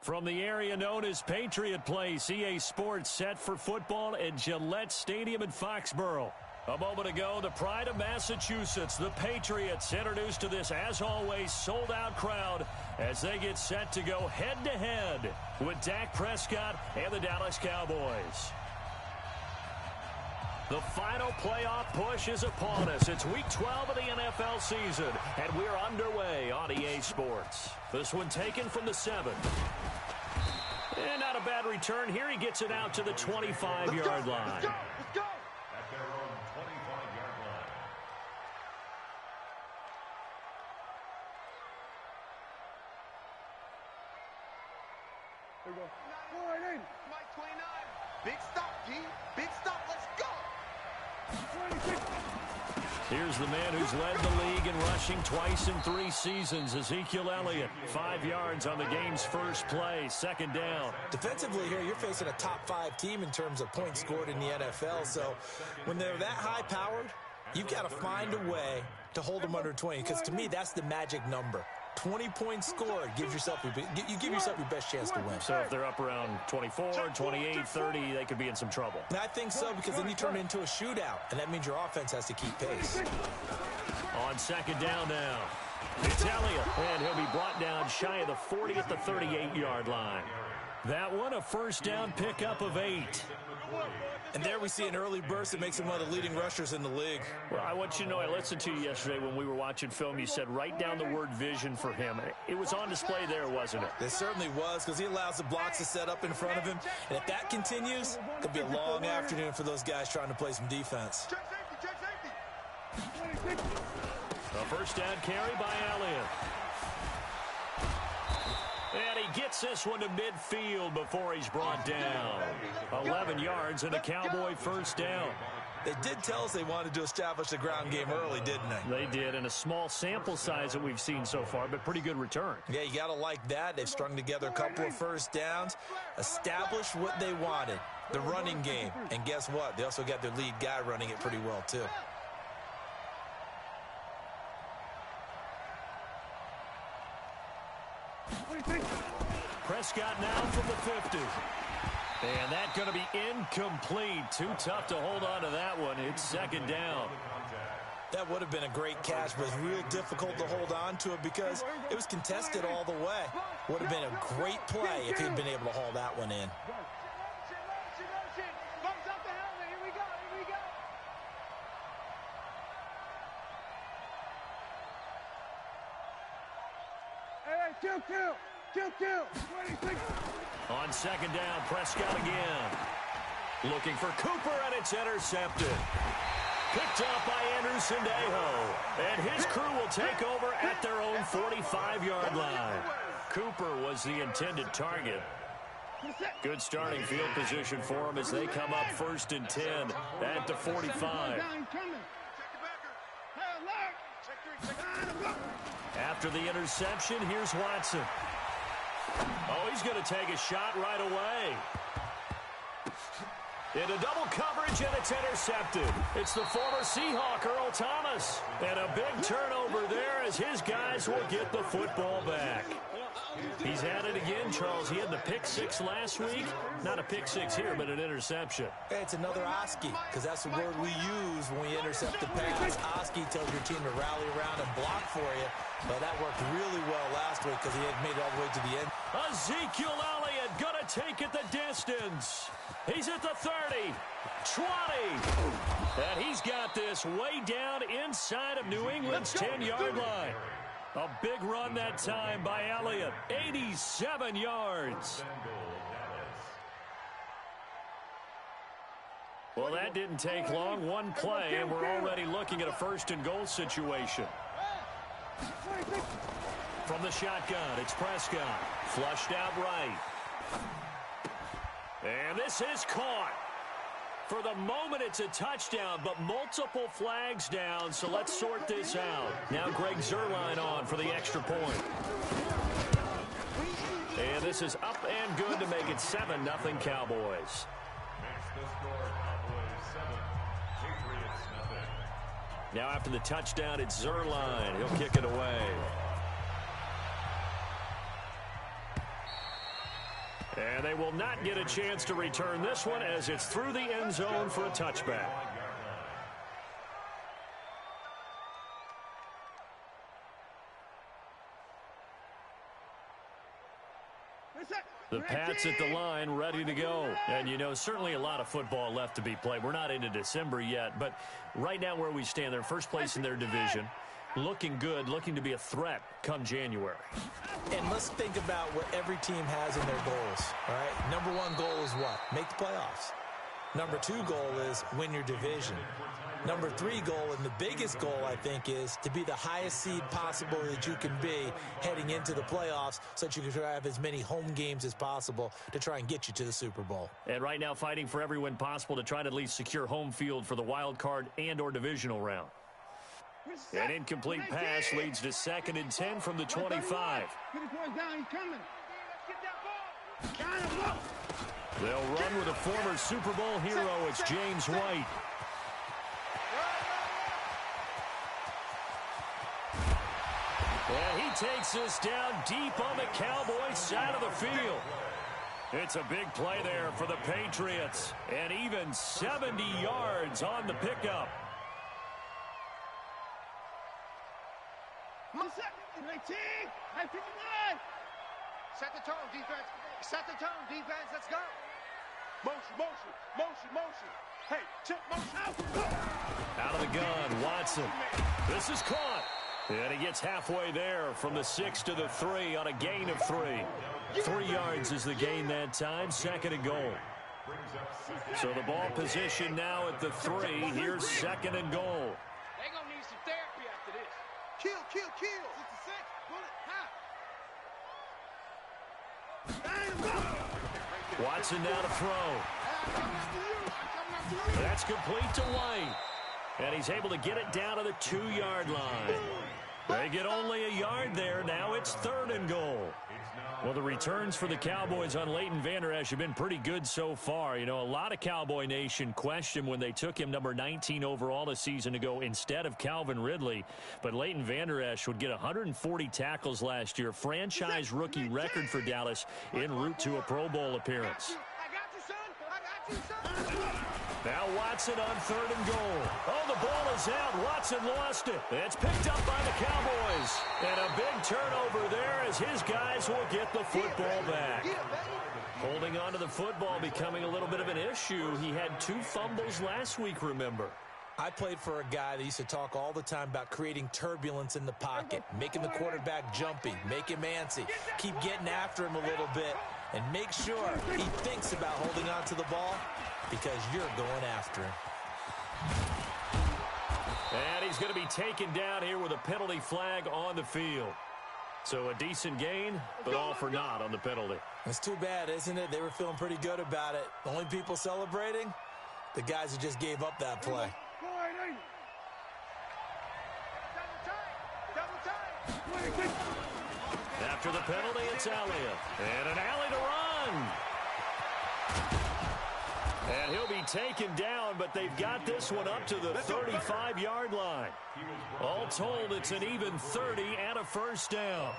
From the area known as Patriot Place, EA Sports set for football at Gillette Stadium in Foxborough. A moment ago, the pride of Massachusetts, the Patriots, introduced to this, as always, sold-out crowd as they get set to go head-to-head -head with Dak Prescott and the Dallas Cowboys. The final playoff push is upon us. It's week 12 of the NFL season, and we're underway on EA Sports. This one taken from the 7. And not a bad return here. He gets it out to the 25-yard line. Let's go, let's go. At their own 25-yard line. Here we go. Forward in. Mike 29. Big stop, Here's the man who's led the league in rushing twice in three seasons, Ezekiel Elliott. Five yards on the game's first play, second down. Defensively here, you're facing a top five team in terms of points scored in the NFL. So when they're that high powered, you've got to find a way to hold them under 20 because to me, that's the magic number. 20 points scored gives yourself your, you give yourself your best chance to win. So if they're up around 24, 28, 30, they could be in some trouble. And I think so because then you turn it into a shootout, and that means your offense has to keep pace. On second down now, it's Elliott, and he'll be brought down shy of the 40 at the 38-yard line. That one, a first down pickup of eight. And there we see an early burst that makes him one of the leading rushers in the league. Well, I want you to know, I listened to you yesterday when we were watching film. You said write down the word vision for him. It was on display there, wasn't it? It certainly was because he allows the blocks to set up in front of him. And if that continues, it could be a long afternoon for those guys trying to play some defense. Check safety, check safety. 26. A first down carry by Elliott. And he gets this one to midfield before he's brought down. 11 yards and a Cowboy first down. They did tell us they wanted to establish the ground game early, didn't they? They did in a small sample size that we've seen so far, but pretty good return. Yeah, you got to like that. They've strung together a couple of first downs, established what they wanted, the running game. And guess what? They also got their lead guy running it pretty well, too. Prescott now from the 50. And that going to be incomplete. Too tough to hold on to that one. It's second down. That would have been a great catch, but it's real difficult to hold on to it because it was contested all the way. Would have been a great play if he'd been able to haul that one in. Motion, motion, motion. Thumbs up the helmet. Here we go, here we go. Hey, hey, kill, kill. Kill, kill. 26. On second down, Prescott again. Looking for Cooper, and it's intercepted. Picked up by Andrew Sendejo. And his crew will take over at their own 45-yard line. Cooper was the intended target. Good starting field position for him as they come up first and 10 at the 45. Down coming. Check your backer. Hey, alert. Check three, check three. After the interception, here's Watson. Oh, he's going to take a shot right away. Into double coverage, and it's intercepted. It's the former Seahawk, Earl Thomas. And a big turnover there as his guys will get the football back. He's at it again, Charles. He had the pick six last week. Not a pick six here, but an interception. It's another Oski, because that's the word we use when we intercept the pass. Oski tells your team to rally around and block for you. But that worked really well last week because he had made it all the way to the end. Ezekiel Elliott gonna take it the distance. He's at the 30, 20, and he's got this way down inside of New England's 10-yard line. A big run that time by Elliott, 87 yards. Well, that didn't take long. One play, and we're already looking at a first and goal situation. 26. From the shotgun, it's Prescott. Flushed out right. And this is caught. For the moment, it's a touchdown, but multiple flags down, so let's sort this out. Now Greg Zuerlein on for the extra point. And this is up and good to make it 7-0 Cowboys. Match the score. Cowboys 7. Patriots nothing. Now after the touchdown, it's Zuerlein. He'll kick it away. And they will not get a chance to return this one as it's through the end zone for a touchback. The Pats at the line, ready to go. And, you know, certainly a lot of football left to be played. We're not into December yet, but right now where we stand, they're first place in their division. Looking good, looking to be a threat come January. And let's think about what every team has in their goals, all right? Number one goal is what? Make the playoffs. Number two goal is win your division. Number three goal, and the biggest goal, I think, is to be the highest seed possible that you can be heading into the playoffs so that you can have as many home games as possible to try and get you to the Super Bowl. And right now fighting for every win possible to try to at least secure home field for the wild card and or divisional round. An incomplete pass leads to second and 10 from the 25. They'll run with a former Super Bowl hero. It's James White. And he takes this down deep on the Cowboys side of the field. It's a big play there for the Patriots. And even 70 yards on the pickup. Set the tone, defense. Set the tone, defense. Let's go. Motion, motion, motion, motion. Hey, chip, motion out. Out of the gun, Watson. This is caught. And he gets halfway there from the six to the three on a gain of three. Three yards is the gain that time, second and goal. So the ball position now at the three. Here's second and goal. They gonna need some therapy after this. Kill, kill, kill. 66, bullet, high. Watson now to throw. That's complete to White. And he's able to get it down to the two-yard line. They get only a yard there. Now it's third and goal. Well, the returns for the Cowboys on Leighton Vander Esch have been pretty good so far. You know, a lot of Cowboy Nation questioned when they took him number 19 overall a season ago instead of Calvin Ridley. But Leighton Vander Esch would get 140 tackles last year, franchise rookie record for Dallas en route to a Pro Bowl appearance. Now Watson on third and goal. Oh, the ball is out. Watson lost it. It's picked up by the Cowboys. And a big turnover there as his guys will get the football back. Holding on to the football becoming a little bit of an issue. He had two fumbles last week, remember. I played for a guy that used to talk all the time about creating turbulence in the pocket, making the quarterback jumpy, make him antsy, keep getting after him a little bit, and make sure he thinks about holding on to the ball because you're going after him. And he's going to be taken down here with a penalty flag on the field. So a decent gain, but all for naught on the penalty. It's too bad, isn't it? They were feeling pretty good about it. The only people celebrating? The guys who just gave up that play. After the penalty, it's Elliott. And an alley to run. And he'll be taken down, but they've got this one up to the 35-yard line. All told, it's an even 30 and a first down.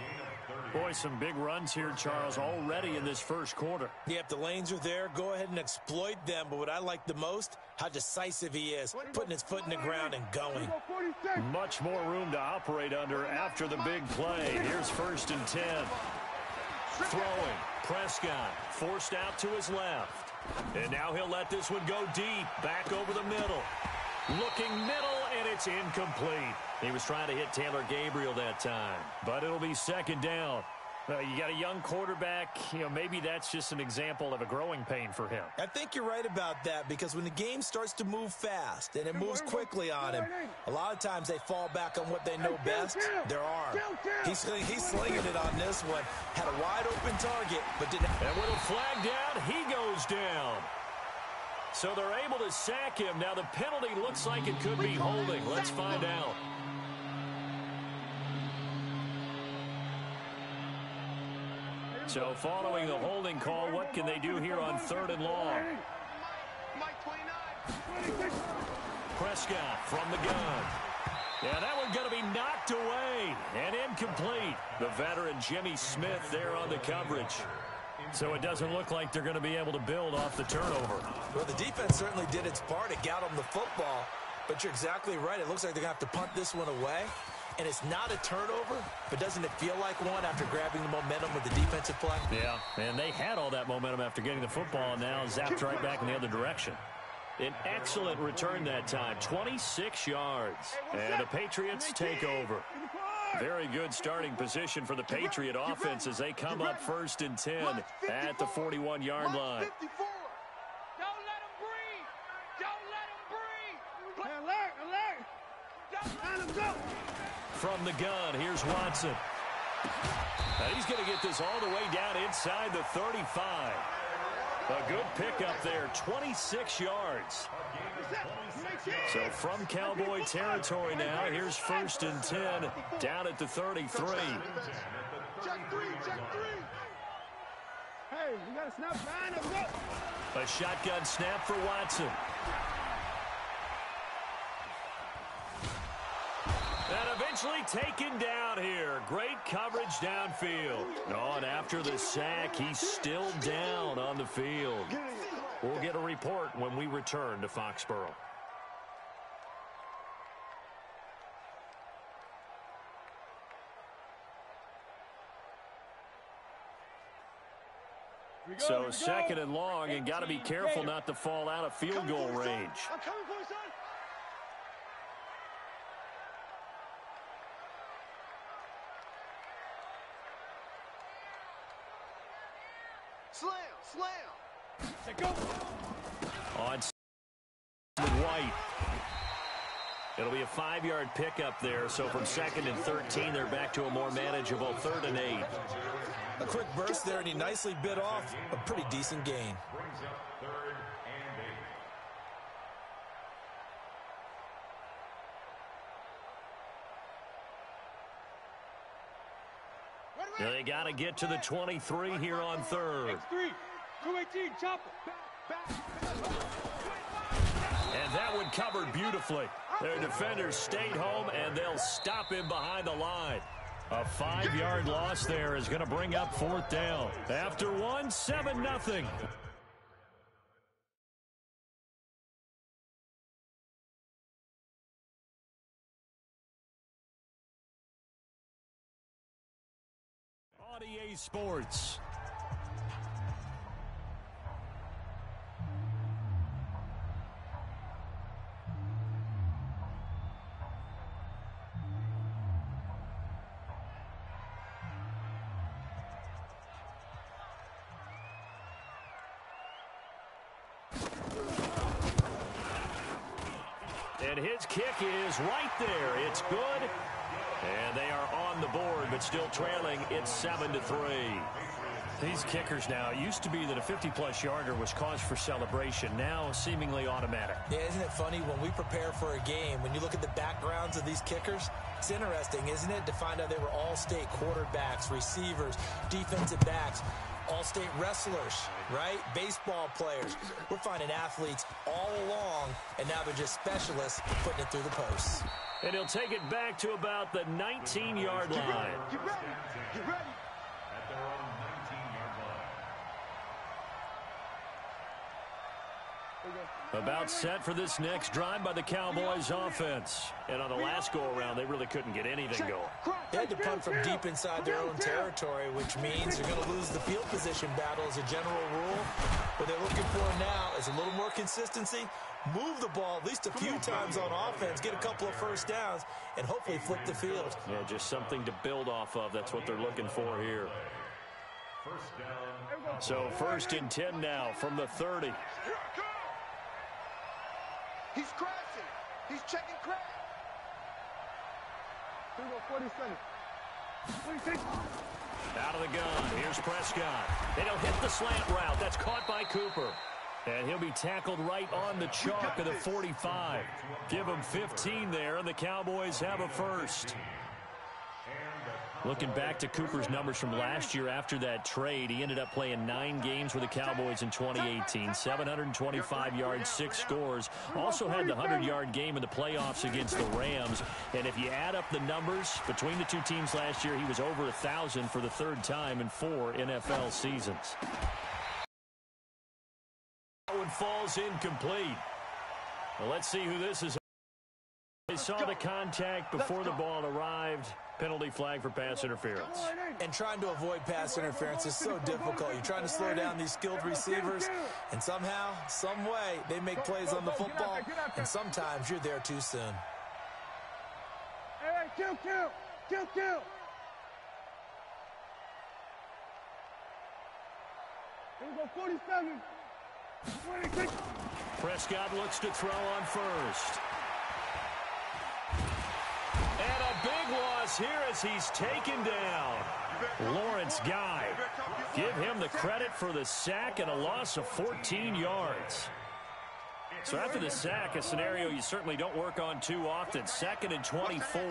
Boy, some big runs here, Charles, already in this first quarter. Yep, the lanes are there. Go ahead and exploit them. But what I like the most, how decisive he is, putting his foot in the ground and going. Much more room to operate under after the big play. Here's first and 10. Throwing. Prescott forced out to his left. And now he'll let this one go deep. Back over the middle. Looking middle, and it's incomplete. He was trying to hit Taylor Gabriel that time. But it'll be second down. Uh, you got a young quarterback. You know, maybe that's just an example of a growing pain for him. I think you're right about that because when the game starts to move fast and it moves quickly on him, a lot of times they fall back on what they know best, their arm. He's, he's slinging it on this one. Had a wide open target, but didn't... And with a flag down, he goes down. So they're able to sack him. Now the penalty looks like it could be holding. Let's find out. So following the holding call, what can they do here on third and long? Prescott from the gun. Yeah, that one going to be knocked away and incomplete. The veteran Jimmy Smith there on the coverage. So it doesn't look like they're going to be able to build off the turnover. Well, the defense certainly did its part. It got them the football. But you're exactly right. It looks like they're going to have to punt this one away. And it's not a turnover, but doesn't it feel like one after grabbing the momentum with the defensive play? Yeah, and they had all that momentum after getting the football, and now zapped right back in the other direction. An excellent return that time, 26 yards. And the Patriots take over. Very good starting position for the Patriot offense as they come up first and 10 at the 41-yard line. Don't let him breathe. Don't let him breathe. Hey, alert, alert. Let him go. From the gun, here's Watson. And he's going to get this all the way down inside the 35. A good pickup there, 26 yards. So from Cowboy territory now, here's first and 10 down at the 33. Check three, check three. Hey, you got to snap behind him. A shotgun snap for Watson. Eventually taken down here. Great coverage downfield. Oh, and after the sack, he's still down on the field. We'll get a report when we return to Foxborough. Here we go, So second and long, and got to be careful not to fall out of field goal range. I'm coming for you, son. Slam, slam. Let go. On White. It'll be a five-yard pickup there. So from second and 13, they're back to a more manageable third and eight. A quick burst there, and he nicely bit off a pretty decent gain. Brings up third and eight. Now They got to get to the 23 here on third. X3. 218, chopper. And that one covered beautifully. Their defenders stayed home, and they'll stop him behind the line. A five-yard loss there is going to bring up fourth down. After one, 7 nothing. Sports. There. It's good. And they are on the board, but still trailing. It's 7 to 3. These kickers now, it used to be that a 50-plus yarder was cause for celebration. Now, seemingly automatic. Yeah, isn't it funny when we prepare for a game, when you look at the backgrounds of these kickers, it's interesting, isn't it, to find out they were all-state quarterbacks, receivers, defensive backs, all-state wrestlers, right? Baseball players. We're finding athletes all along, and now they're just specialists putting it through the posts. And he'll take it back to about the 19-yard line. Ready. Ready. At their own 19-yard line. About set for this next drive by the Cowboys offense. And on the last go-around, they really couldn't get anything going. They had to punt from deep inside their own territory, which means they're going to lose the field position battle as a general rule. What they're looking for now is a little more consistency, move the ball at least a few times on offense, get a couple of first downs, and hopefully flip the field. Yeah, just something to build off of. That's what they're looking for here. First down. So first and 10 now from the 30. Here I come. He's crashing. He's checking crash. Here we go, 47. 46. Out of the gun. Here's Prescott. And he'll hit the slant route. That's caught by Cooper. And he'll be tackled right on the chalk of the 45. Give him 15 there, and the Cowboys have a first. Looking back to Cooper's numbers from last year after that trade, he ended up playing nine games with the Cowboys in 2018. 725 yards, six scores. Also had the 100-yard game in the playoffs against the Rams. And if you add up the numbers between the two teams last year, he was over 1,000 for the third time in four NFL seasons. That one falls incomplete. Well, let's see who this is. They saw the contact before the ball arrived. Penalty flag for pass interference. And trying to avoid pass interference is so difficult. You're trying to slow down these skilled receivers, and somehow, some way, they make plays on the football, and sometimes you're there too soon. Hey, hey, kill, kill, kill, kill. Here we go, 47. Prescott looks to throw on first. Big loss here as he's taken down. Lawrence Guy. Give him the credit for the sack and a loss of 14 yards. So after the sack, a scenario you certainly don't work on too often. Second and 24.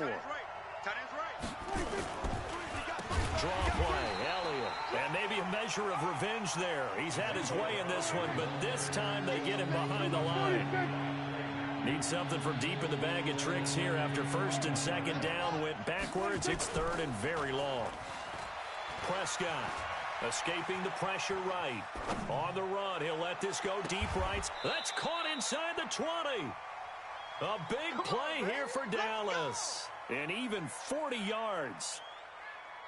Draw play, Elliott. And maybe a measure of revenge there. He's had his way in this one, but this time they get him behind the line. Need something from deep in the bag of tricks here after first and second down went backwards. It's third and very long. Prescott escaping the pressure right. On the run, he'll let this go deep right. That's caught inside the 20. A big play here for Dallas. And even 40 yards.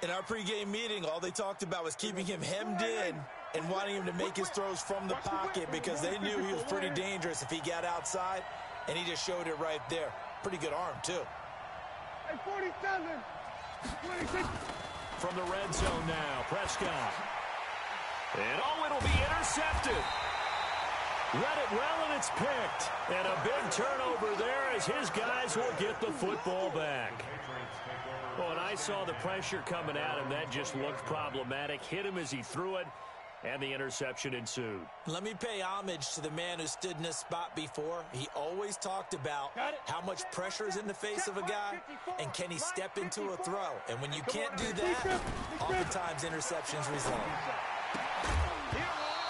In our pregame meeting, all they talked about was keeping him hemmed in and wanting him to make his throws from the pocket because they knew he was pretty dangerous if he got outside, and he just showed it right there. Pretty good arm, too. Hey, 47. 26. From the red zone now, Prescott. And oh, it'll be intercepted. Read it well, and it's picked. And a big turnover there as his guys will get the football back. Well, and I saw the pressure coming at him. That just looked problematic. Hit him as he threw it, and the interception ensued. Let me pay homage to the man who stood in this spot before. He always talked about how much pressure is in the face of a guy, and can he step into a throw. And when you can't do that, oftentimes interceptions result.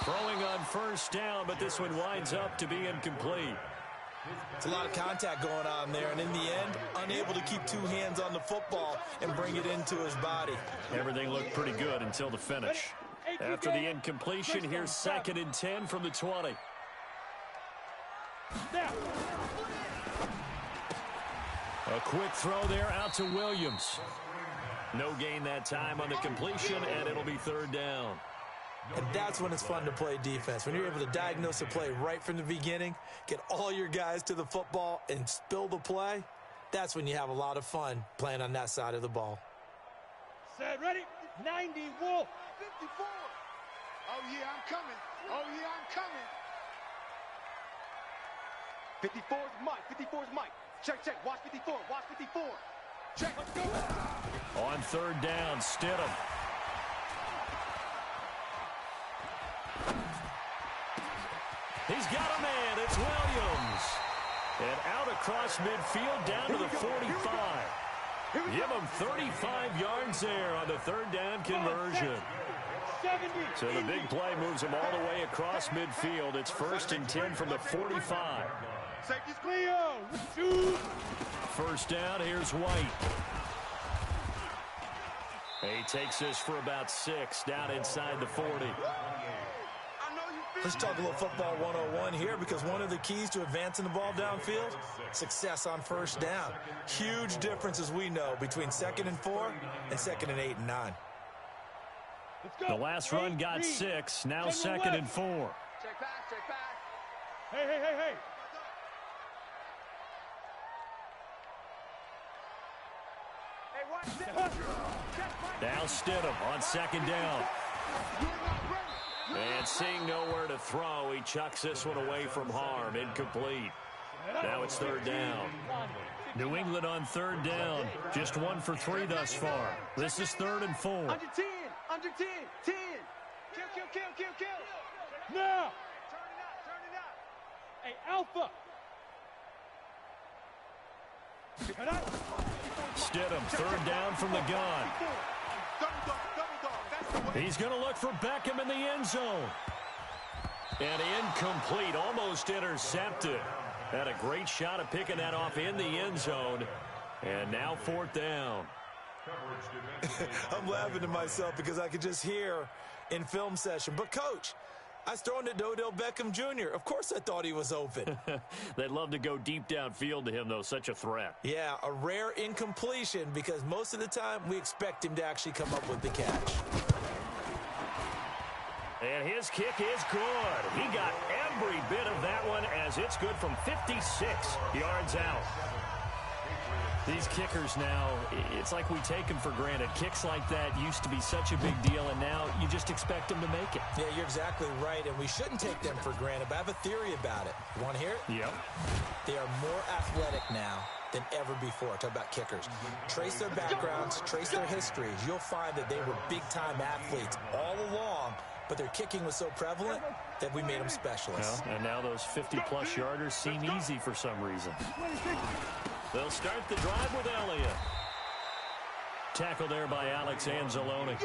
Throwing on first down, but this one winds up to be incomplete. It's a lot of contact going on there, and in the end, unable to keep two hands on the football and bring it into his body. Everything looked pretty good until the finish. After the incompletion, here's second and 10 from the 20. A quick throw there out to Williams. No gain that time on the completion, and it'll be third down. And that's when it's fun to play defense. When you're able to diagnose a play right from the beginning, get all your guys to the football, and spill the play, that's when you have a lot of fun playing on that side of the ball. Set, ready? 90, Wolf. 54. Oh, yeah, I'm coming. Oh, yeah, I'm coming. 54 is Mike. 54 is Mike. Check, check. Watch 54. Watch 54. Check. Let's go. On third down, Stidham. He's got a man. It's Williams. And out across midfield down to the 45. Give him 35 yards there on the third down conversion. So the big play moves him all the way across midfield. It's first and 10 from the 45. Safety's. Shoot. First down, here's White. He takes this for about six down inside the 40. Let's talk a little football 101 here because one of the keys to advancing the ball downfield, success on first down. Huge difference, as we know, between second and four and second and eight and nine. The last run got six, now second and four. Check back, check back. Hey, hey, hey, hey. Hey. Now Stidham on second down. And seeing nowhere to throw, he chucks this one away from harm. Incomplete. Now it's third down. New England on third down. Just one for three thus far. This is third and four. Under 10. Under 10. 10. Kill, kill, kill, kill, kill. Now. Turn it up, turn it up. Hey, Alpha. Stidham, third down from the gun. He's going to look for Beckham in the end zone. And incomplete, almost intercepted. Had a great shot at picking that off in the end zone. And now fourth down. I'm laughing to myself because I could just hear in film session. But, Coach, I was throwing to Odell Beckham Jr. Of course I thought he was open. They'd love to go deep downfield to him, though. Such a threat. Yeah, a rare incompletion because most of the time we expect him to actually come up with the catch. And his kick is good. He got every bit of that one as it's good from 56 yards out. These kickers now, it's like we take them for granted. Kicks like that used to be such a big deal, and now you just expect them to make it. Yeah, you're exactly right, and we shouldn't take them for granted, but I have a theory about it. You want to hear it? Yep. They are more athletic now than ever before. Talk about kickers. Trace their backgrounds, trace their histories. You'll find that they were big-time athletes all along, but their kicking was so prevalent that we made them specialists. Well, and now those 50-plus yarders seem easy for some reason. They'll start the drive with Elliott. Tackled there by Alex Anzalone.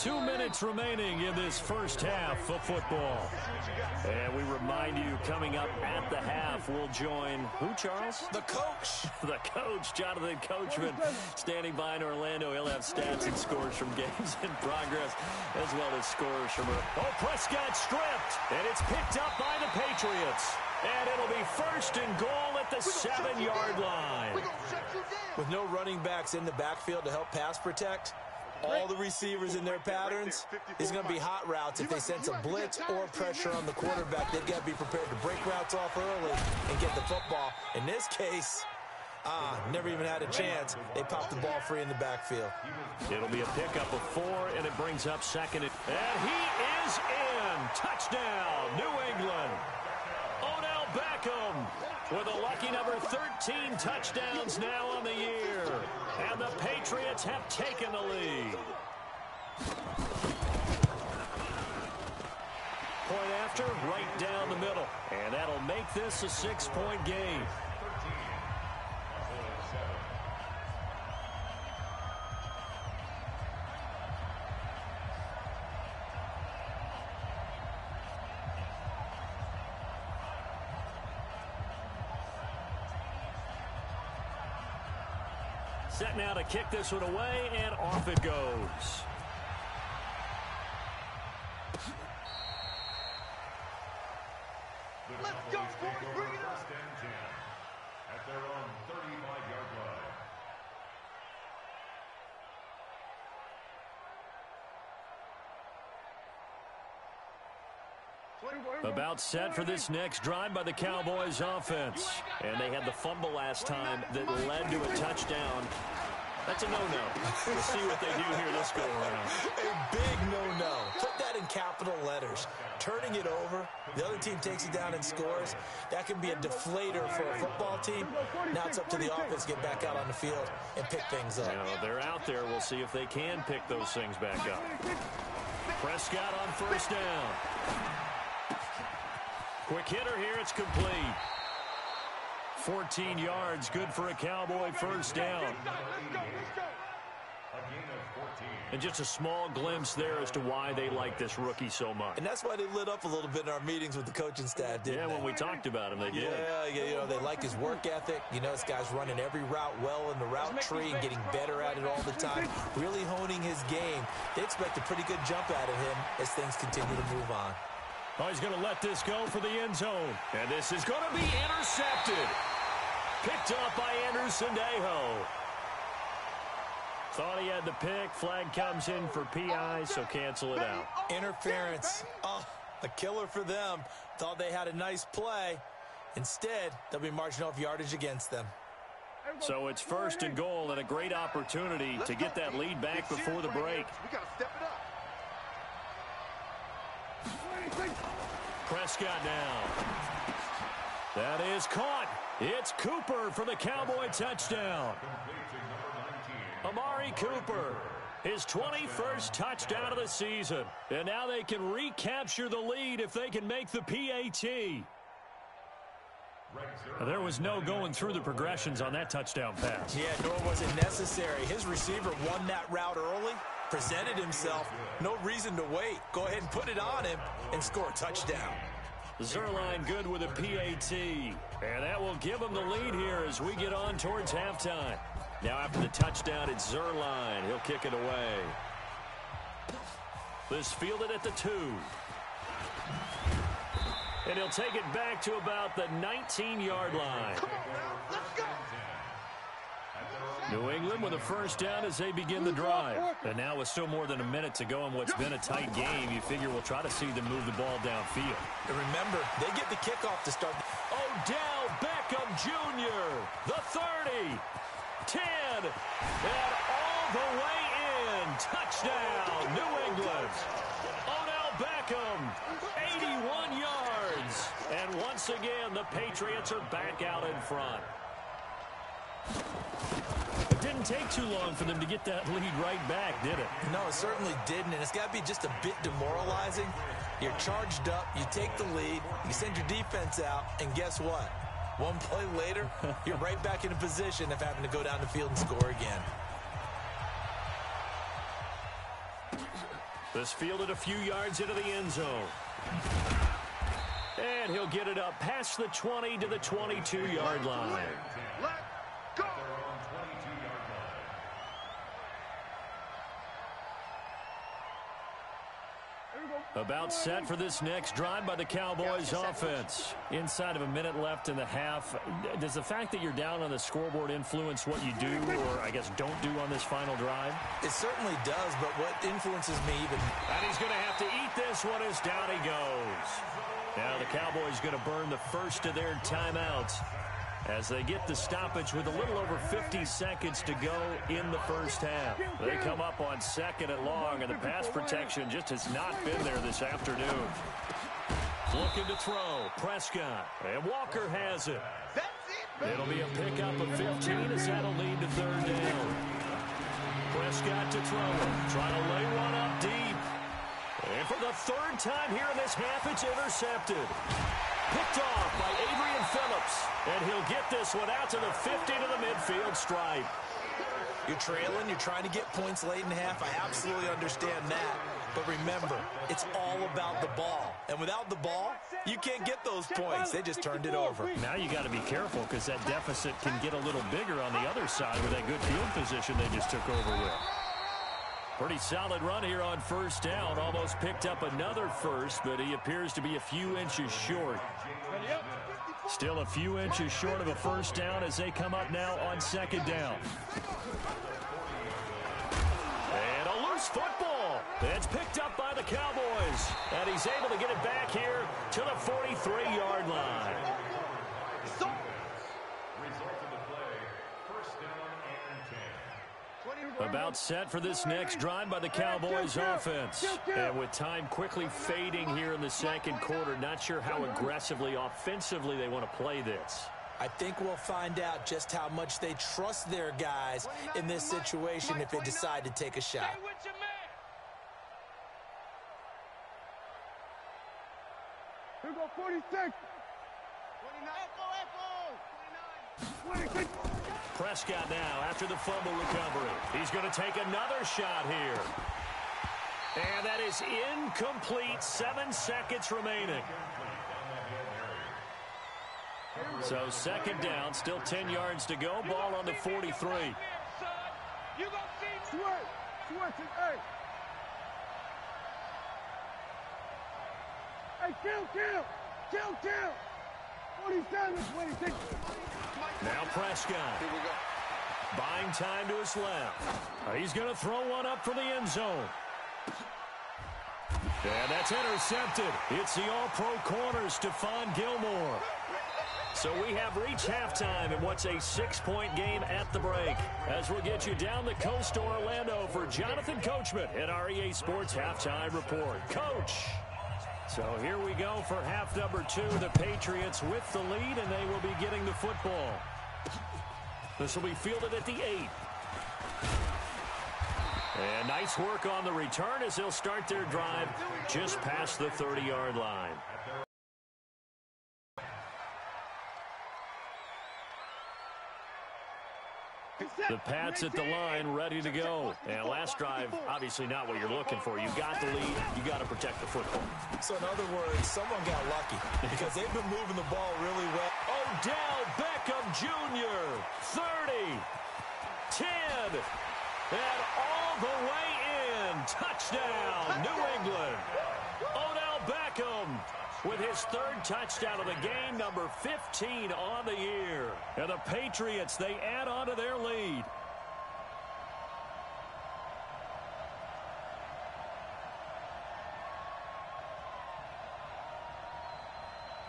Two minutes remaining in this first half of football. And we remind you, coming up at the half, we'll join who, Charles? The coach. the coach, Jonathan Coachman, standing by in Orlando. He'll have stats and scores from games in progress, as well as scores from her. Oh, Prescott stripped, and it's picked up by the Patriots. And it'll be first and goal at the seven-yard line. With no running backs in the backfield to help pass protect, all the receivers in their patterns, it's going to be hot routes. If they sense a blitz or pressure on the quarterback, they've got to be prepared to break routes off early and get the football. In this case, ah, never even had a chance. They popped the ball free in the backfield. It'll be a pickup of four, and it brings up second. And he is in. Touchdown, New England. Beckham with a lucky number 13 touchdowns now on the year. And the Patriots have taken the lead. Point after, right down the middle. And that'll make this a six-point game. Kick this one away, and off it goes. Let's go, boys. Bring it up. First and 10 at their own 35-yard line. About set for this next drive by the Cowboys offense. And they had the fumble last time that led to a touchdown. That's a no-no. We'll see what they do here this go around. A big no-no. Put that in capital letters. Turning it over, the other team takes it down and scores. That can be a deflator for a football team. Now it's up to the offense to get back out on the field and pick things up. Now, they're out there. We'll see if they can pick those things back up. Prescott on first down. Quick hitter here. It's complete. 14 yards. Good for a Cowboy first down. Let's go, let's go. A gain of 14. And just a small glimpse there as to why they like this rookie so much. And that's why they lit up a little bit in our meetings with the coaching staff, didn't Yeah, they? when we talked about him, they did. Yeah, yeah, you know, they like his work ethic. You know, this guy's running every route well in the route tree and getting better at it all the time, really honing his game. They expect a pretty good jump out of him as things continue to move on. Oh, he's going to let this go for the end zone. And this is going to be intercepted. Picked up by Andrew Sendejo. Thought he had the pick. Flag comes in for PI, so cancel it out. Interference. Oh, a killer for them. Thought they had a nice play. Instead, they'll be marching off yardage against them. So it's first and goal and a great opportunity to get that lead back before the break. We got to step it up. Prescott now. That is caught. It's Cooper for the Cowboy touchdown. Amari Cooper, his 21st touchdown of the season. And now they can recapture the lead if they can make the PAT. There was no going through the progressions on that touchdown pass. Yeah, nor was it necessary. His receiver won that route early, presented himself. No reason to wait. Go ahead and put it on him and score a touchdown. Zuerlein good with a PAT. And that will give him the lead here as we get on towards halftime. Now after the touchdown, it's Zuerlein. He'll kick it away. This fielded at the two. And he'll take it back to about the 19-yard line. Come on now, let's go. New England with a first down as they begin the drive. And now with still more than a minute to go in what's been a tight game, you figure we'll try to see them move the ball downfield. And remember, they get the kickoff to start. Odell Beckham Jr., the 30, 10, and all the way in. Touchdown, New England. Odell Beckham, 81 yards. And once again, the Patriots are back out in front. It didn't take too long for them to get that lead right back, did it? No, it certainly didn't, and it's got to be just a bit demoralizing. You're charged up, you take the lead, you send your defense out, and guess what? One play later, you're right back in a position of having to go down the field and score again. This fielded a few yards into the end zone. And he'll get it up past the 20 to the 22-yard line. Let go. About set for this next drive by the Cowboys offense. Inside of a minute left in the half. Does the fact that you're down on the scoreboard influence what you do or, I guess, don't do on this final drive? It certainly does, but what influences me even And he's going to have to eat this one as down he goes. Now the Cowboys going to burn the first of their timeouts as they get the stoppage with a little over 50 seconds to go in the first half. They come up on second and long, and the pass protection just has not been there this afternoon. Looking to throw. Prescott. And Walker has it. It'll be a pickup of 15 as that'll lead to third down. Prescott to throw. Trying to lay one up deep. And for the third time here in this half, it's intercepted. Picked off by Adrian Phillips. And he'll get this one out to the 50 to the midfield stripe. You're trailing, you're trying to get points late in the half. I absolutely understand that. But remember, it's all about the ball. And without the ball, you can't get those points. They just turned it over. Now you got to be careful because that deficit can get a little bigger on the other side with that good field position they just took over with. Pretty solid run here on first down. Almost picked up another first, but he appears to be a few inches short. Still a few inches short of a first down as they come up now on second down. And a loose football. It's picked up by the Cowboys. And he's able to get it back here to the 43-yard line. Result of the play, first down and 10. About set for this next drive by the Cowboys offense. And with time quickly fading here in the second quarter, not sure how aggressively offensively they want to play this. I think we'll find out just how much they trust their guys in this situation if they decide to take a shot. Here go 46. Twenty-nine. Twenty-nine. 26. Prescott now after the fumble recovery. He's going to take another shot here. And that is incomplete. Seven seconds remaining. So second down, still 10 yards to go. Ball on the 43. Switch. Switch it. Hey. Hey, kill, kill. Kill, kill. 47, 26. Now Prescott. Buying time to his left. Uh, He's going to throw one up for the end zone. And that's intercepted. It's the all-pro corner, Stephon Gilmore. So we have reached halftime in what's a six-point game at the break. As we'll get you down the coast to Orlando for Jonathan Coachman at our EA Sports Halftime Report. Coach! So here we go for half number two. The Patriots with the lead, and they will be getting the football. This will be fielded at the eight. And nice work on the return as they'll start their drive just past the 30-yard line. The Pats at the line, ready to go. And last drive, obviously not what you're looking for. You got the lead. You got to protect the football. So in other words, someone got lucky because they've been moving the ball really well. Odell Beckham Jr., 30, 10, and all the way in. Touchdown, New England. Odell Beckham with his third touchdown of the game, number 15 on the year. And the Patriots, they add on to their lead.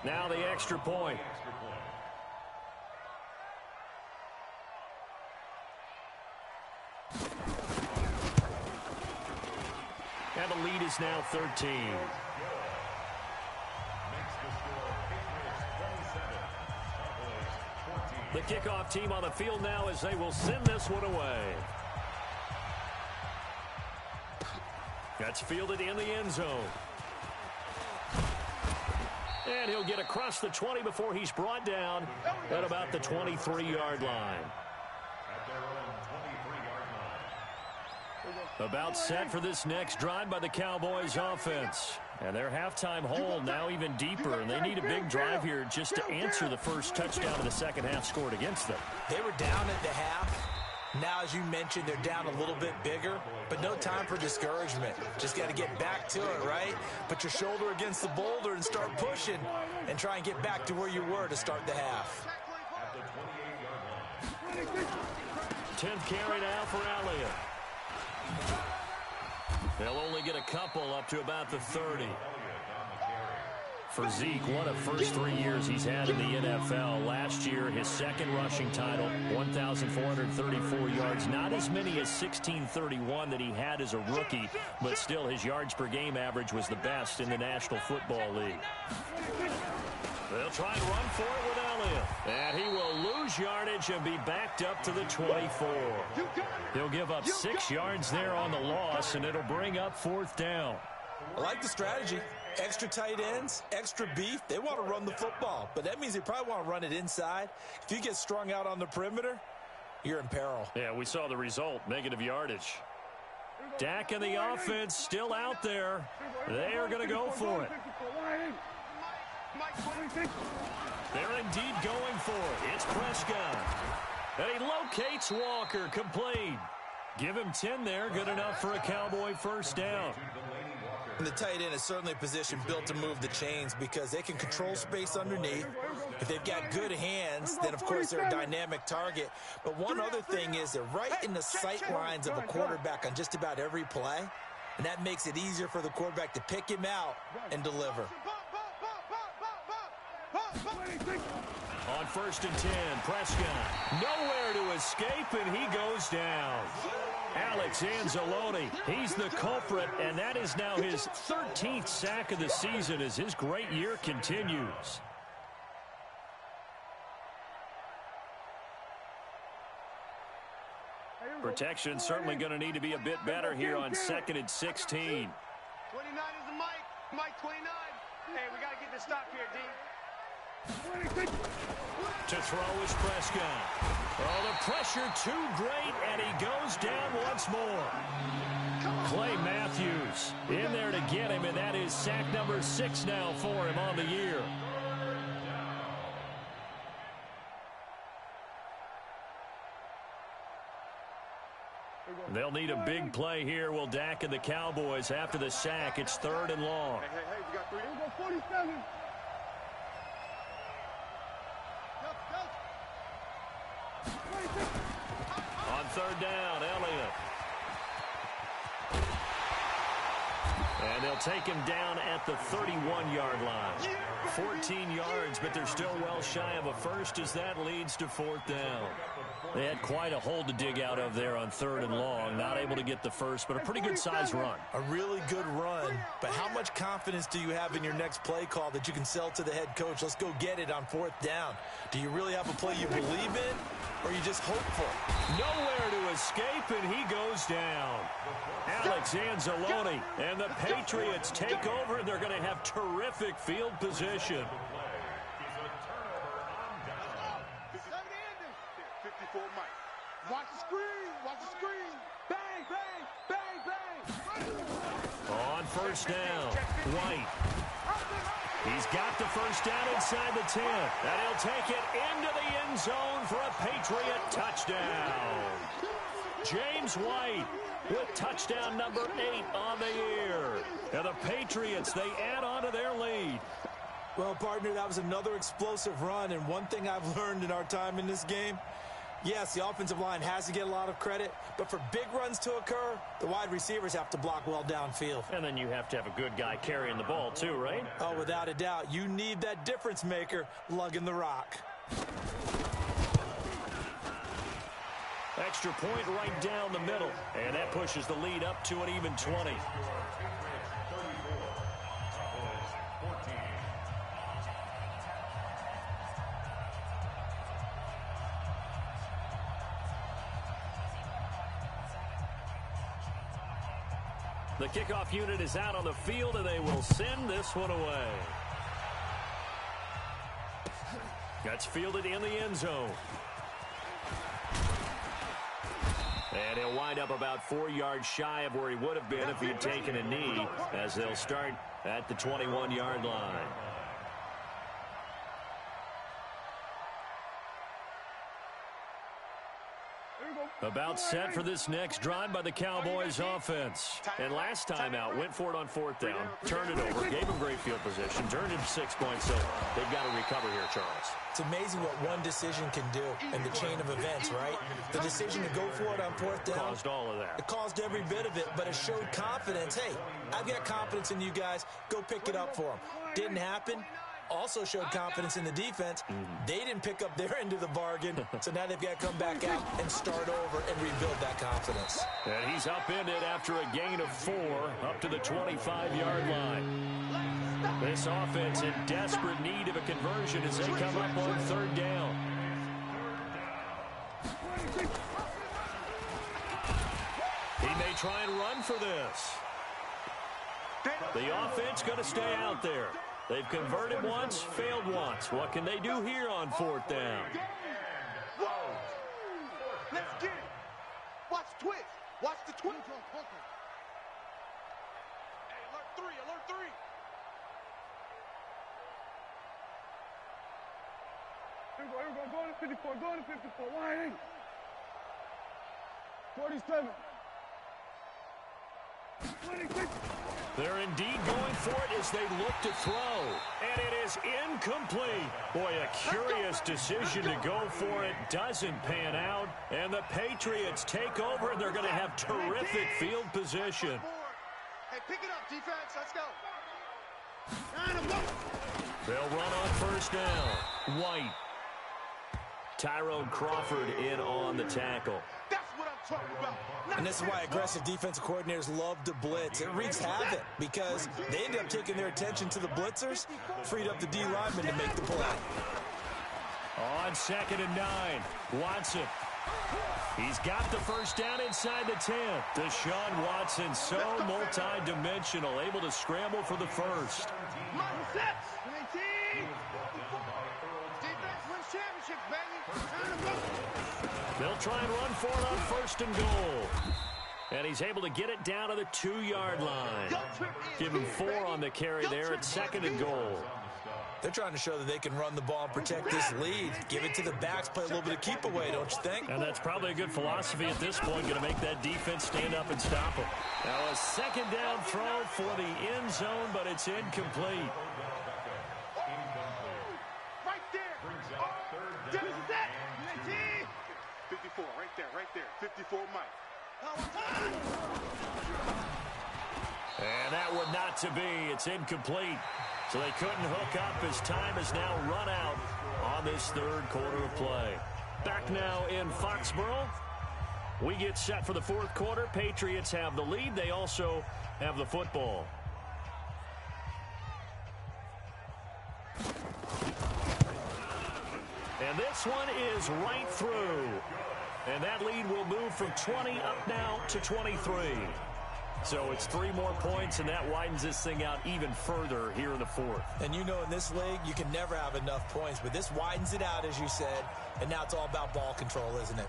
Now the extra point. And the lead is now 13. The kickoff team on the field now as they will send this one away. That's fielded in the end zone. And he'll get across the 20 before he's brought down at about the 23-yard line. About set for this next drive by the Cowboys offense. And their halftime hole now even deeper, and they need a big drive here just to answer the first touchdown of the second half scored against them. They were down at the half. Now, as you mentioned, they're down a little bit bigger, but no time for discouragement. Just got to get back to it, right? Put your shoulder against the boulder and start pushing and try and get back to where you were to start the half. 10th carry now for Elliott. They'll only get a couple up to about the 30. For Zeke, what a first three years he's had in the NFL. Last year, his second rushing title, 1,434 yards. Not as many as 1,631 that he had as a rookie, but still his yards per game average was the best in the National Football League. They'll try and run for it with Elliott. And he will lose yardage and be backed up to the 24. He'll give up six yards there on the loss, and it'll bring up fourth down. I like the strategy. Extra tight ends, extra beef. They want to run the football, but that means they probably want to run it inside. If you get strung out on the perimeter, you're in peril. Yeah, we saw the result, negative yardage. Dak and the offense still out there. They are going to go for it. They're indeed going for it. It's Prescott. And he locates Walker, complete. Give him 10 there, good enough for a Cowboy first down. And the tight end is certainly a position built to move the chains because they can control space underneath. If they've got good hands, then of course they're a dynamic target. But one other thing is they're right in the sight lines of a quarterback on just about every play. And that makes it easier for the quarterback to pick him out and deliver. On first and 10, Prescott. Nowhere to escape, and he goes down. Alex Anzalone, he's the culprit, and that is now his 13th sack of the season as his great year continues. Protection certainly going to need to be a bit better here on second and 16. 29 is the. Mike 29. Hey, we got to get this stop here, D. To throw is Prescott. Oh, the pressure too great, and he goes down once more. Clay Matthews in there to get him, and that is sack number six now for him on the year. They'll need a big play here. Will Dak and the Cowboys after the sack. It's third and long. Hey, hey, hey, we got three. Here we go, 47. On third down, Elliott. And they'll take him down at the 31-yard line. 14 yards, but they're still well shy of a first as that leads to fourth down. They had quite a hole to dig out of there on third and long. Not able to get the first, but a pretty good size run. A really good run, but how much confidence do you have in your next play call that you can sell to the head coach? Let's go get it on fourth down. Do you really have a play you believe in, or are you just hopeful? Nowhere to escape, and he goes down. Alex Anzalone and the Patriots take over, and they're going to have terrific field position. 54 Mike. Watch first down. White. He's got the first down inside the 10. And he'll take it into the end zone for a Patriot touchdown. James White with touchdown number eight on the year. And the Patriots, they add on to their lead. Well, partner, that was another explosive run, and one thing I've learned in our time in this game, yes, the offensive line has to get a lot of credit, but for big runs to occur, the wide receivers have to block well downfield. And then you have to have a good guy carrying the ball too, right? Oh, without a doubt. You need that difference maker lugging the rock. Extra point right down the middle. And that pushes the lead up to an even 20. The kickoff unit is out on the field, and they will send this one away. That's fielded in the end zone. And he'll wind up about four yards shy of where he would have been if he had taken a knee as they'll start at the 21-yard line. About set for this next drive by the Cowboys offense. And last time out, went for it on fourth down, turned it over, gave him great field position, turned into six points, so they've got to recover here, Charles. It's amazing what one decision can do in the chain of events, right? The decision to go for it on fourth down. Caused all of that. It caused every bit of it, but it showed confidence. Hey, I've got confidence in you guys. Go pick it up for them. Didn't happen. Also showed confidence in the defense. Mm-hmm. They didn't pick up their end of the bargain, so now they've got to come back out and start over and rebuild that confidence. And he's upended after a gain of four up to the 25-yard line. This offense in desperate need of a conversion as they come up on third down. He may try and run for this. The offense going to stay out there. They've converted once, failed once. What can they do here on fourth down? Let's get it. Watch twist. Watch the twist. Hey, alert three, alert three. Here we go, here we go. Go to 54, go to 54. Wide eight. 47. 26. They're indeed going for it as they look to throw. And it is incomplete. Boy, a curious decision to go for it doesn't pan out. And the Patriots take over, and they're going to have terrific field position. Hey, pick it up, defense. Let's go. They'll run on first down. White. Tyrone Crawford in on the tackle. And this is why aggressive defensive coordinators love to blitz. It wreaks havoc because they end up taking their attention to the blitzers, freed up the D lineman to make the play. On second and nine, Watson. He's got the first down inside the 10. Deshaun Watson, so multi-dimensional, able to scramble for the first. Sets. 19. Defense wins championships, baby. Turn them up. They'll try and run for it on first and goal. And he's able to get it down to the two-yard line. Give him four on the carry there at second and goal. They're trying to show that they can run the ball and protect this lead. Give it to the backs, play a little bit of keep away, don't you think? And that's probably a good philosophy at this point, going to make that defense stand up and stop them. Now a second down throw for the end zone, but it's incomplete. Right there. Oh, this is that. 19. 54, right right there. 54, Mike. And that would not to be. It's incomplete. So they couldn't hook up as time has now run out on this third quarter of play. Back now in Foxborough. We get set for the fourth quarter. Patriots have the lead. They also have the football. And this one is right through. And that lead will move from 20 up now to 23. So it's three more points, and that widens this thing out even further here in the fourth. And you know in this league, you can never have enough points, but this widens it out, as you said, and now it's all about ball control, isn't it?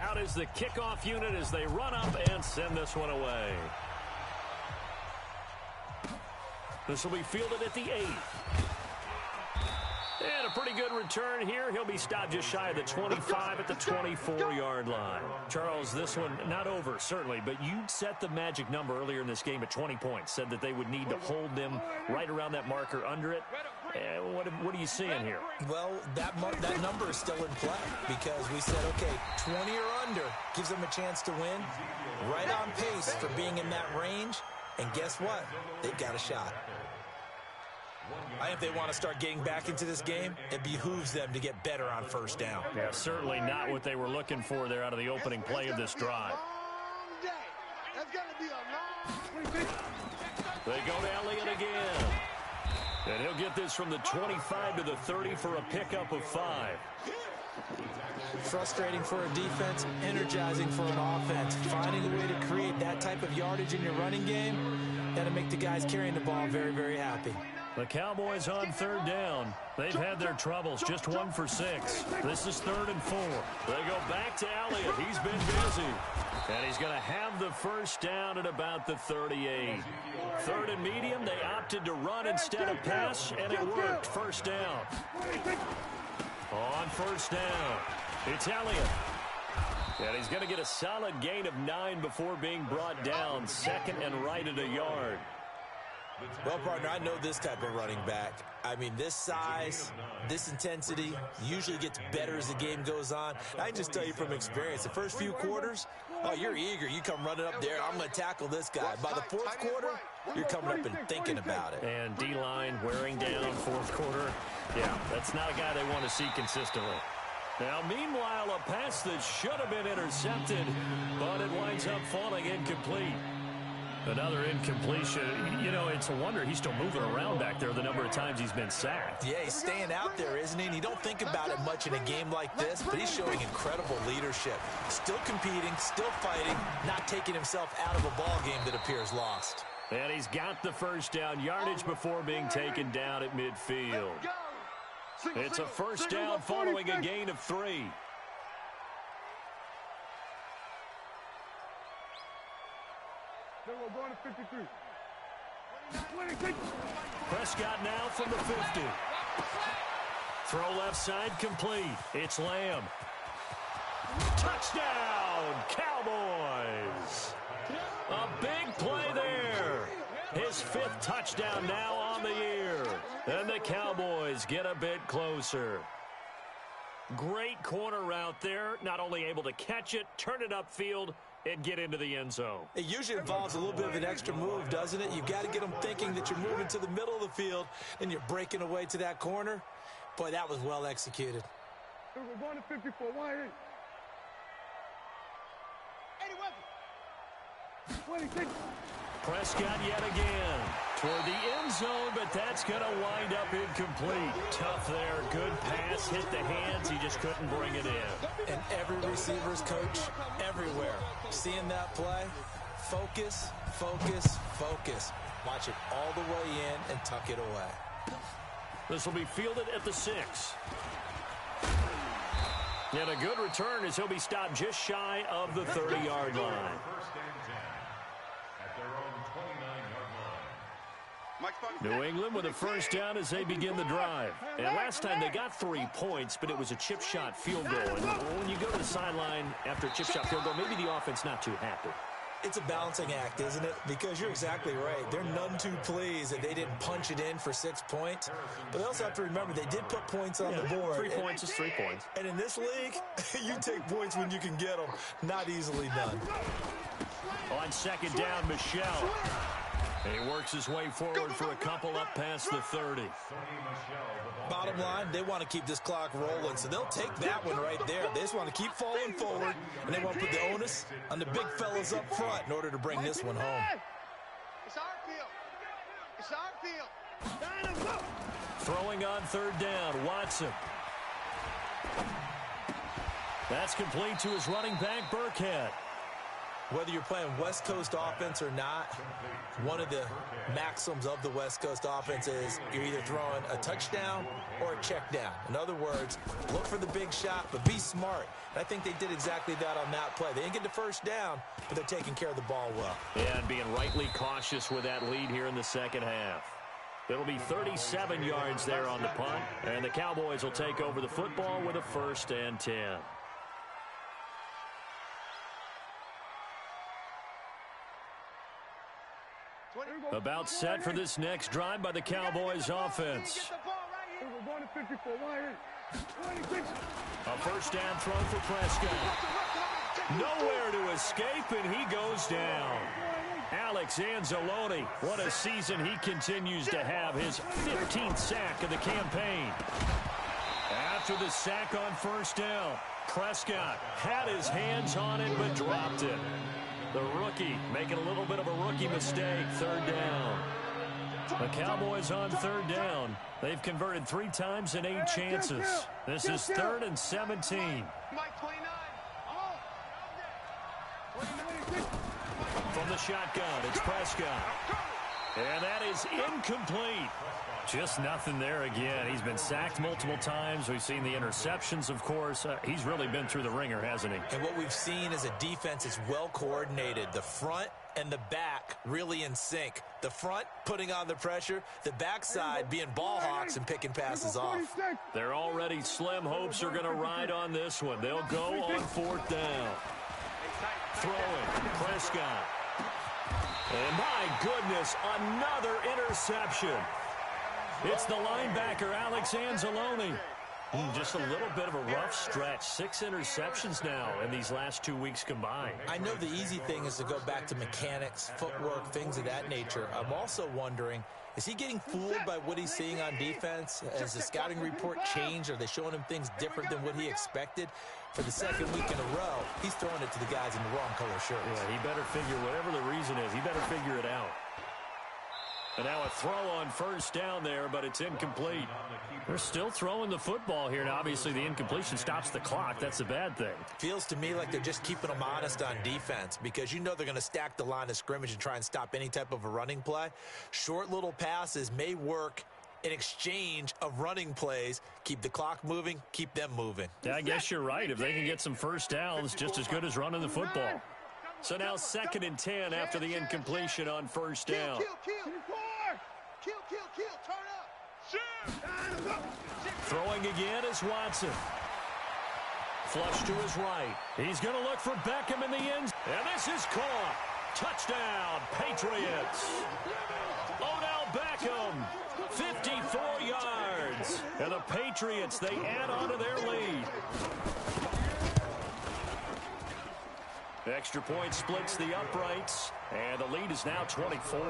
Out is the kickoff unit as they run up and send this one away. This will be fielded at the eighth. And a pretty good return here. He'll be stopped just shy of the 25 at the 24-yard line. Charles, this one not over, certainly, but you set the magic number earlier in this game at 20 points. Said that they would need to hold them right around that marker under it. What, what are you seeing here? Well, that that number is still in play because we said, okay, 20 or under gives them a chance to win. Right on pace for being in that range. And guess what? They've got a shot. I think they want to start getting back into this game. It behooves them to get better on first down. Yeah, certainly not what they were looking for there out of the opening play of this drive. They go to Elliott again. And he'll get this from the 25 to the 30 for a pickup of five. Frustrating for a defense, energizing for an offense. Finding a way to create that type of yardage in your running game, that'll make the guys carrying the ball very, very happy. The Cowboys on third down. They've had their troubles, just one for six. This is third and four. They go back to Elliott. He's been busy. And he's going to have the first down at about the 38. Third and medium, they opted to run instead of pass, and it worked. First down. On first down, it's Elliott. And he's going to get a solid gain of nine before being brought down. Second and right at a yard. Well, partner, I know this type of running back. I mean, this size, this intensity usually gets better as the game goes on. I can just tell you from experience, the first few quarters, oh, you're eager. You come running up there. I'm going to tackle this guy. By the fourth quarter, you're coming up and thinking about it. And D-line wearing down fourth quarter. Yeah, that's not a guy they want to see consistently. Now, meanwhile, a pass that should have been intercepted, but it winds up falling incomplete. Another incompletion. You know, it's a wonder he's still moving around back there the number of times he's been sacked. Yeah, he's staying out there, isn't he? And you don't think about it much in a game like this, but he's showing incredible leadership. Still competing, still fighting, not taking himself out of a ball game that appears lost. And he's got the first down yardage before being taken down at midfield. It's a first down following a gain of three. we're going to 53. Prescott now from the 50. Throw left side complete. It's Lamb. Touchdown, Cowboys. A big play there. His fifth touchdown now on the year. And the Cowboys get a bit closer. Great corner route there. Not only able to catch it, turn it upfield, and get into the end zone. It usually involves a little bit of an extra move, doesn't it? You've got to get them thinking that you're moving to the middle of the field and you're breaking away to that corner. Boy, that was well executed. We're going to 54. Why 26. Prescott yet again toward the end zone, but that's going to wind up incomplete. Tough there. Good pass. Hit the hands. He just couldn't bring it in. And every receiver's coach everywhere. Seeing that play, focus, focus, focus. Watch it all the way in and tuck it away. This will be fielded at the six. And a good return as he'll be stopped just shy of the 30-yard line. New England with a first down as they begin the drive. And last time they got three points, but it was a chip shot field goal. And when you go to the sideline after a chip shot field goal, maybe the offense not too happy. It's a balancing act, isn't it? Because you're exactly right. They're none too pleased that they didn't punch it in for six points. But they also have to remember they did put points on yeah, the board. Three points is three points. And in this league, you take points when you can get them. Not easily done. On second down, Michel. He works his way forward for a couple up past the 30. Bottom line, they want to keep this clock rolling, so they'll take that one right there. They just want to keep falling forward, and they want to put the onus on the big fellas up front in order to bring this one home. It's our field. It's our field. Throwing on third down, Watson. That's complete to his running back, Burkhead. Whether you're playing West Coast offense or not, one of the maxims of the West Coast offense is you're either throwing a touchdown or a check down. In other words, look for the big shot, but be smart. And I think they did exactly that on that play. They didn't get the first down, but they're taking care of the ball well. And being rightly cautious with that lead here in the second half. It'll be 37 yards there on the punt, and the Cowboys will take over the football with a first and 10. About set for this next drive by the Cowboys offense. We're going to 54. Why 26. A first down throw for Prescott. Nowhere to escape, and he goes down. Alex Anzalone, what a season he continues to have. His 15th sack of the campaign. After the sack on first down, Prescott had his hands on it but dropped it. The rookie making a little bit of a rookie mistake, third down. The Cowboys on third down. They've converted three times in eight chances. This is third and 17. From the shotgun, it's Prescott. And that is incomplete. Just nothing there again. He's been sacked multiple times. We've seen the interceptions, of course. Uh, he's really been through the wringer, hasn't he? And what we've seen is a defense is well coordinated. The front and the back really in sync. The front putting on the pressure, the backside being ball hawks and picking passes off. Their already slim hopes are going to ride on this one. They'll go on fourth down. Throwing, Prescott. And my goodness, another interception. It's the linebacker, Alex Anzalone. Mm, Just a little bit of a rough stretch. Six interceptions now in these last two weeks combined. I know the easy thing is to go back to mechanics, footwork, things of that nature. I'm also wondering, is he getting fooled by what he's seeing on defense? Has the scouting report changed? Are they showing him things different than what he expected? For the second week in a row, he's throwing it to the guys in the wrong color shirts. Yeah, he better figure, whatever the reason is, he better figure it out. And now a throw on first down there, but it's incomplete. They're still throwing the football here, and obviously the incompletion stops the clock. That's a bad thing. Feels to me like they're just keeping them honest on defense because you know they're going to stack the line of scrimmage and try and stop any type of a running play. Short little passes may work in exchange of running plays. Keep the clock moving, keep them moving. Yeah, I guess you're right. If they can get some first downs, just as good as running the football. So now second and 10 after the incompletion on first down. Kill, kill, kill, kill, kill, turn up. Throwing again is Watson. Flush to his right. He's going to look for Beckham in the end. And this is caught. Touchdown, Patriots. Odell Beckham, 54 yards. And the Patriots, they add on to their lead. Extra point splits the uprights, and the lead is now 24.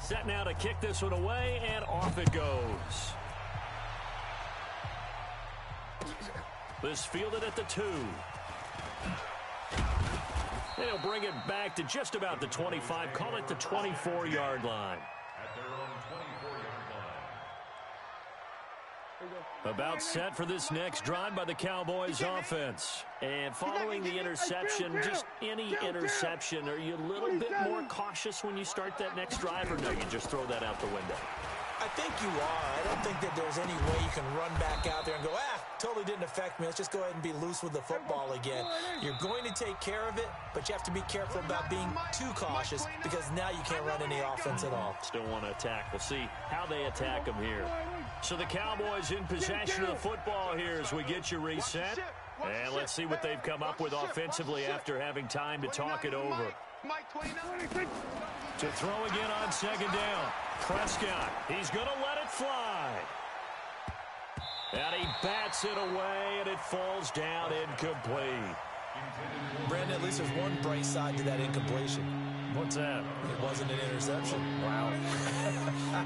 Set now to kick this one away, and off it goes. This fielded at the two. And he'll bring it back to just about the 25. Call it the 24-yard line. At their own 24-yard line. About set for this next drive by the Cowboys offense. And following the interception, just any interception, are you a little bit more cautious when you start that next drive, or no, you just throw that out the window? I think you are. I don't think that there's any way you can run back out there and go, ah, totally didn't affect me. Let's just go ahead and be loose with the football again. You're going to take care of it, but you have to be careful about being too cautious because now you can't run any offense at all. Still want to attack. We'll see how they attack them here. So the Cowboys in possession of the football here as we get you reset. And let's see what they've come up with offensively after having time to talk it over. Mike 29. To throw again on second down. Prescott, he's going to let it fly. And he bats it away, and it falls down incomplete. Brandon, at least there's one bright side to that incompletion. What's that? It wasn't an interception. Wow.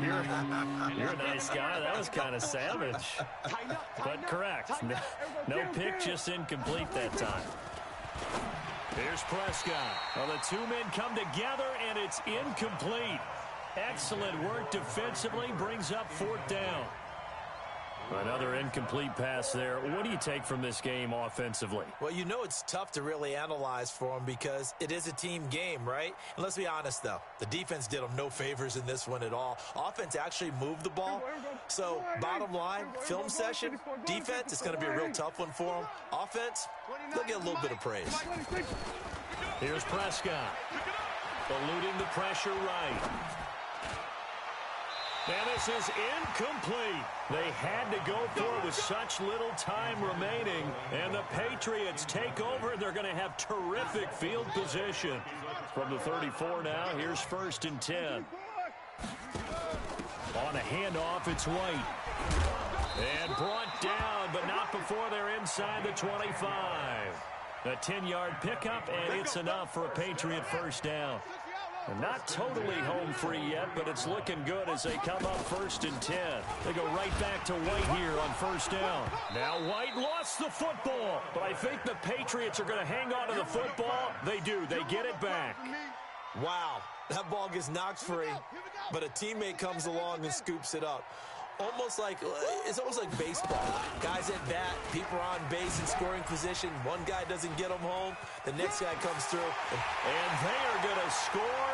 you're, you're a nice guy. That was kind of savage. But correct. No, no pick, just incomplete that time. Here's Prescott. Well, the two men come together, and it's incomplete. Excellent work defensively. Brings up fourth down. Another incomplete pass there. What do you take from this game offensively? Well, you know it's tough to really analyze for them because it is a team game, right? And let's be honest, though. The defense did them no favors in this one at all. Offense actually moved the ball. So, bottom line, film session, defense, it's going to be a real tough one for them. Offense, they'll get a little bit of praise. Here's Prescott. Eluding the pressure right. And this is incomplete. They had to go for it with such little time remaining. And the Patriots take over. They're going to have terrific field position. From the 34 now, here's first and 10. On a handoff, it's White. And brought down, but not before they're inside the 25. A 10-yard pickup, and it's enough for a Patriot first down. Not totally home free yet, but it's looking good as they come up first and 10. They go right back to White here on first down. Now White lost the football, but I think the Patriots are going to hang on to the football. They do. They get it back. Wow, that ball gets knocked free, but a teammate comes along and scoops it up almost like uh, it's almost like baseball. Guys at bat, people are on base in scoring position. One guy doesn't get them home, the next guy comes through. And they are going to score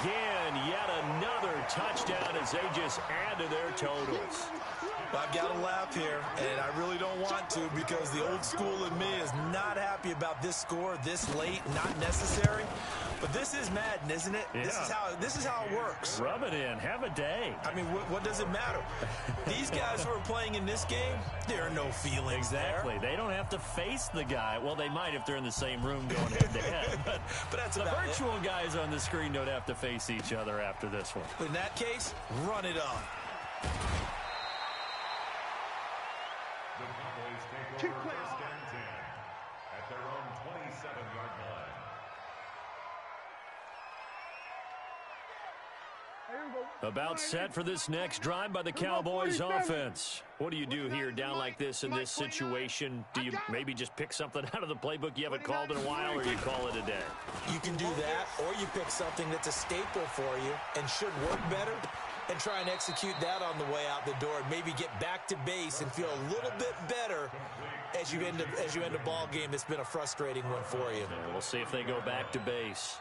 again. Yet another touchdown as they just add to their totals. I've got to laugh here, and I really don't want to because the old school in me is not happy about this score this late, not necessary. But this is Madden, isn't it? Yeah. This is how this is how it works. Rub it in. Have a day. I mean, what, what does it matter? These guys who are playing in this game, there are no feelings exactly. There. They don't have to face the guy. Well, they might if they're in the same room going head to head. But, but that's the virtual it. guys on the screen don't have to face each other after this one. In that case, run it up. About set for this next drive by the Cowboys offense. What do you do here down like this in this situation? Do you maybe just pick something out of the playbook you haven't called in a while or you call it a day? You can do that or you pick something that's a staple for you and should work better and try and execute that on the way out the door and maybe get back to base and feel a little bit better as you end a, as you end a ball game that's been a frustrating one for you. Yeah, we'll see if they go back to base.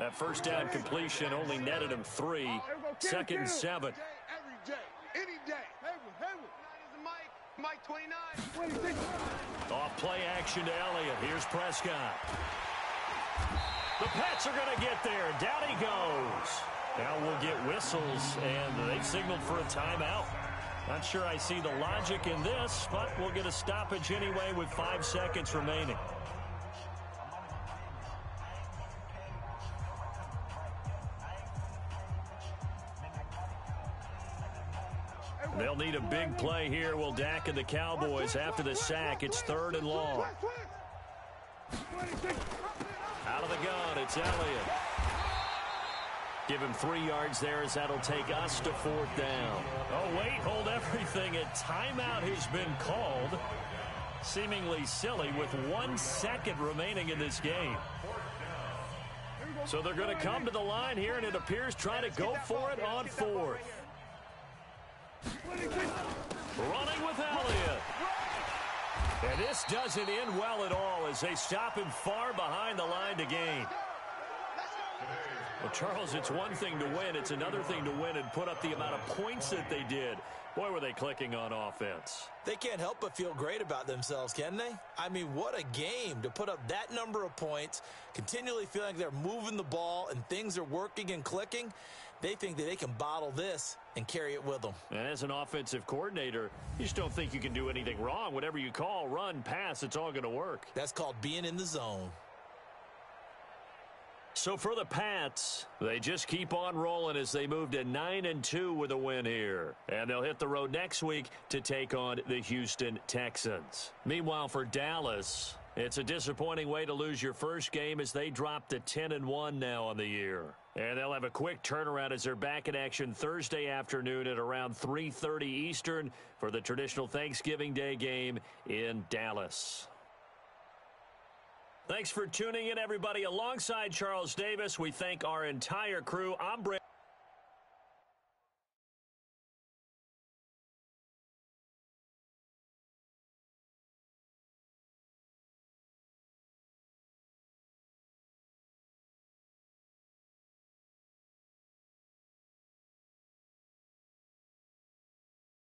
That first down completion only netted him three. Second seven. Every day, any day. Off play action to Elliott. Here's Prescott. The Pats are going to get there. Down he goes. Now we'll get whistles, and they've signaled for a timeout. Not sure I see the logic in this, but we'll get a stoppage anyway with five seconds remaining. They'll need a big play here. Will Dak and the Cowboys after the sack. It's third and long. Out of the gun, it's Elliott. Give him three yards there as that'll take us to fourth down. Oh, wait, hold everything. A timeout has been called. Seemingly silly with one second remaining in this game. So they're going to come to the line here, and it appears trying to go for it on fourth. Running with Elliott. And this doesn't end well at all as they stop him far behind the line to gain. Well, Charles, it's one thing to win. It's another thing to win and put up the amount of points that they did. Boy, were they clicking on offense. They can't help but feel great about themselves, can they? I mean, what a game to put up that number of points, continually feeling like they're moving the ball and things are working and clicking. They think that they can bottle this and carry it with them. And as an offensive coordinator, you just don't think you can do anything wrong. Whatever you call, run, pass, it's all going to work. That's called being in the zone. So for the Pats, they just keep on rolling as they move to 9 and 2 with a win here. And they'll hit the road next week to take on the Houston Texans. Meanwhile, for Dallas, it's a disappointing way to lose your first game as they drop to 10 and 1 now on the year. And they'll have a quick turnaround as they're back in action Thursday afternoon at around 3:30 Eastern for the traditional Thanksgiving Day game in Dallas. Thanks for tuning in, everybody. Alongside Charles Davis, we thank our entire crew. I'm Brent.